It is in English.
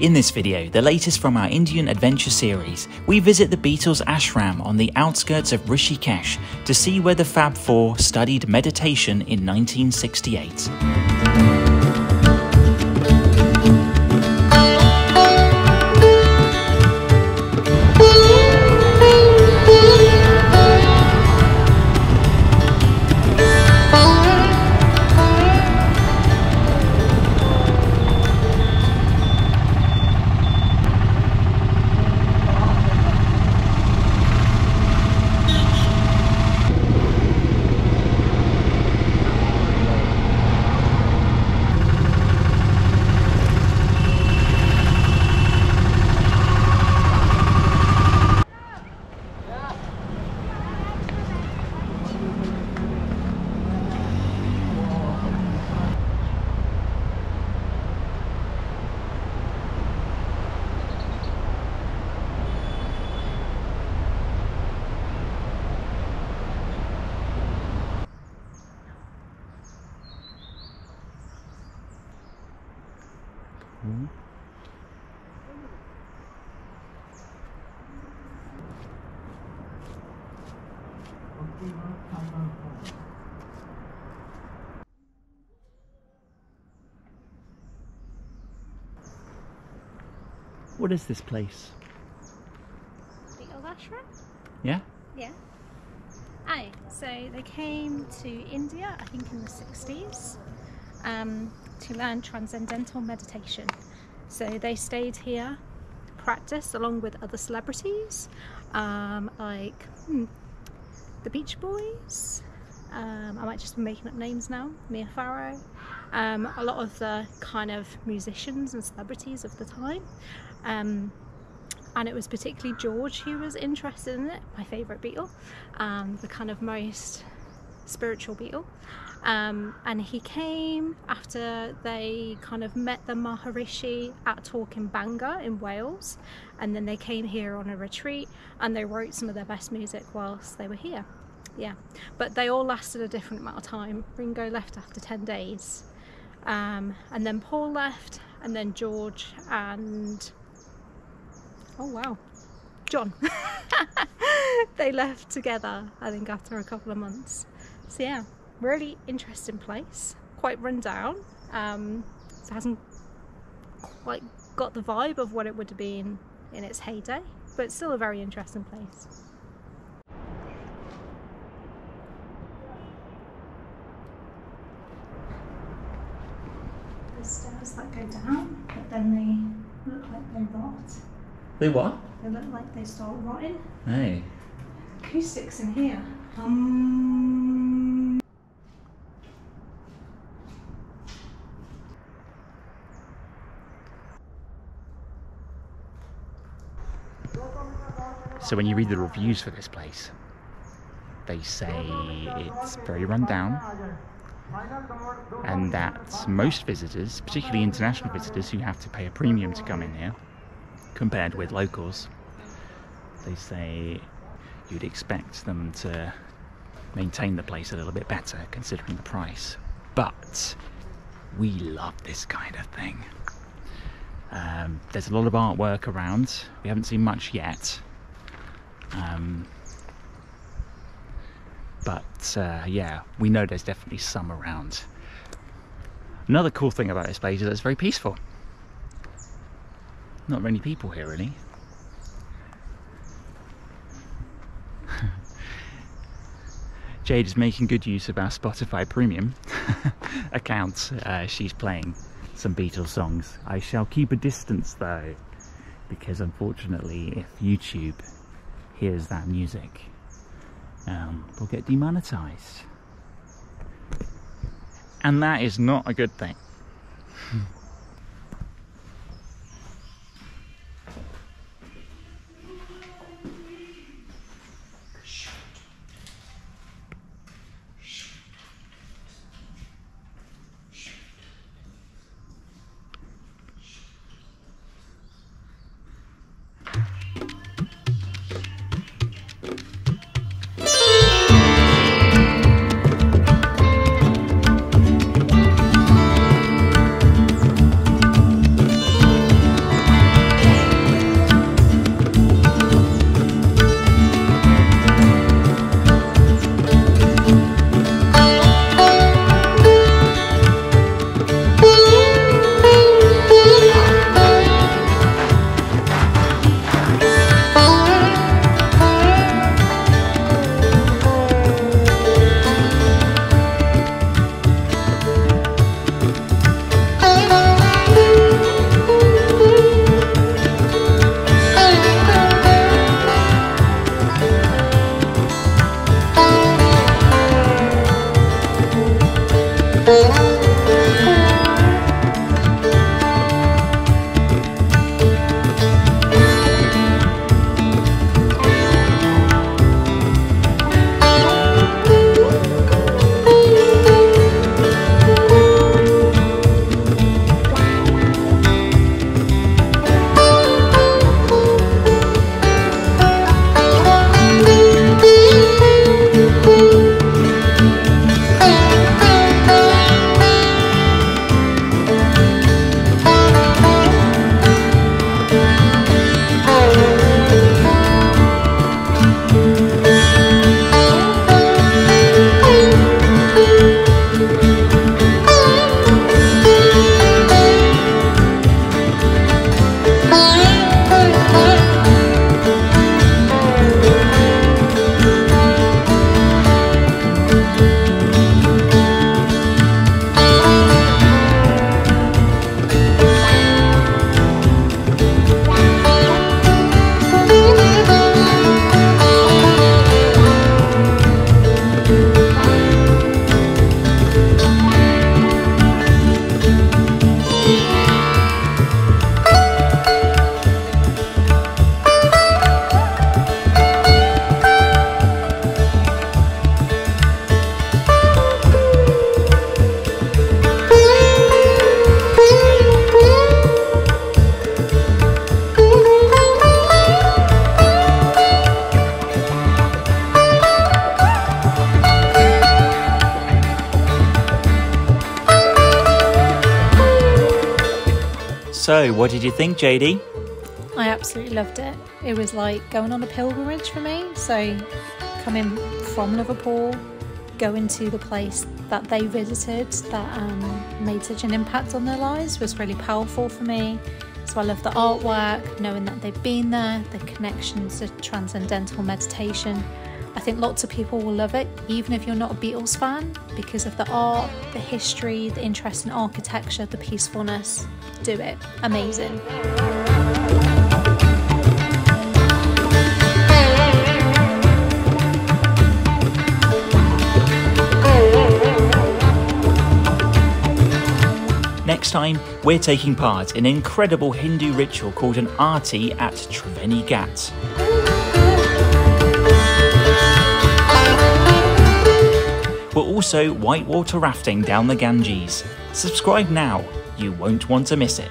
In this video, the latest from our Indian adventure series, we visit the Beatles ashram on the outskirts of Rishikesh to see where the Fab Four studied meditation in 1968. What is this place? The ashram? Yeah? Yeah. Aye, so they came to India, I think in the 60s, um, to learn transcendental meditation. So they stayed here, practiced along with other celebrities, um, like hmm, the Beach Boys. Um, I might just be making up names now. Mia Farrow. Um, a lot of the kind of musicians and celebrities of the time. Um, and it was particularly George who was interested in it, my favourite Beatle, um, the kind of most spiritual Beatle. Um, and he came after they kind of met the Maharishi at Bangor in Wales, and then they came here on a retreat and they wrote some of their best music whilst they were here. Yeah, but they all lasted a different amount of time. Ringo left after 10 days, um, and then Paul left, and then George and oh wow, John. they left together, I think, after a couple of months. So yeah, really interesting place, quite run down. Um, it hasn't quite got the vibe of what it would have been in its heyday, but still a very interesting place. The stairs that go down, but then they look like they rot. They what? They look like they start rotting. Hey. Acoustics in here. Um, So when you read the reviews for this place, they say it's very run down and that most visitors, particularly international visitors who have to pay a premium to come in here, compared with locals, they say you'd expect them to maintain the place a little bit better considering the price. But we love this kind of thing. Um, there's a lot of artwork around. We haven't seen much yet. Um, but uh, yeah, we know there's definitely some around. Another cool thing about this place is that it's very peaceful. Not many people here, really. Jade is making good use of our Spotify Premium account. Uh, she's playing some Beatles songs. I shall keep a distance though, because unfortunately, if YouTube hears that music, um, we'll get demonetized. And that is not a good thing. So, what did you think, JD? I absolutely loved it. It was like going on a pilgrimage for me. So, coming from Liverpool, going to the place that they visited that um, made such an impact on their lives was really powerful for me. So, I love the artwork, knowing that they've been there, the connections to transcendental meditation. I think lots of people will love it, even if you're not a Beatles fan, because of the art, the history, the interest in architecture, the peacefulness. Do it. Amazing. Next time, we're taking part in an incredible Hindu ritual called an Aarti at Triveni Ghat. We're also whitewater rafting down the Ganges. Subscribe now, you won't want to miss it.